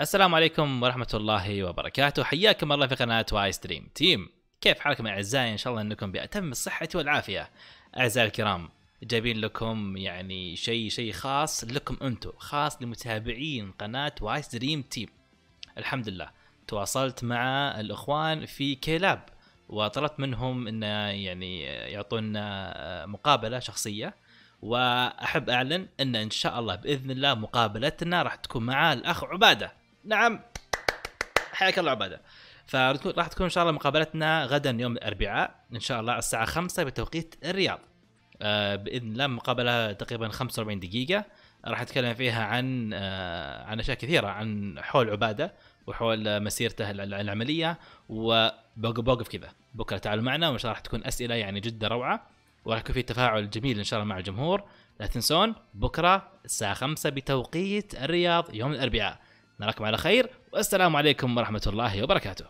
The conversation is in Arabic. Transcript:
السلام عليكم ورحمة الله وبركاته. حياكم الله في قناة Y Stream Team. كيف حالكم أعزائي؟ إن شاء الله أنكم بأتم الصحة والعافية. أعزائي الكرام جايبين لكم يعني شيء شيء خاص لكم أنتم خاص لمتابعين قناة Y Stream Team. الحمد لله. تواصلت مع الإخوان في KLab وطلبت منهم أن يعني يعطونا مقابلة شخصية. وأحب أعلن إن إن شاء الله بإذن الله مقابلتنا راح تكون مع الأخ عبادة. نعم. حياك الله عبادة. فراح تكون إن شاء الله مقابلتنا غدا يوم الأربعاء إن شاء الله الساعة 5 بتوقيت الرياض. آه بإذن الله مقابلة تقريبا 45 دقيقة. راح أتكلم فيها عن آه عن أشياء كثيرة عن حول عبادة وحول مسيرته العملية وبوقف كذا. بكرة تعالوا معنا وإن شاء الله راح تكون أسئلة يعني جدا روعة. وراح يكون في تفاعل جميل إن شاء الله مع الجمهور. لا تنسون بكرة الساعة 5 بتوقيت الرياض يوم الأربعاء. نراكم على خير والسلام عليكم ورحمة الله وبركاته.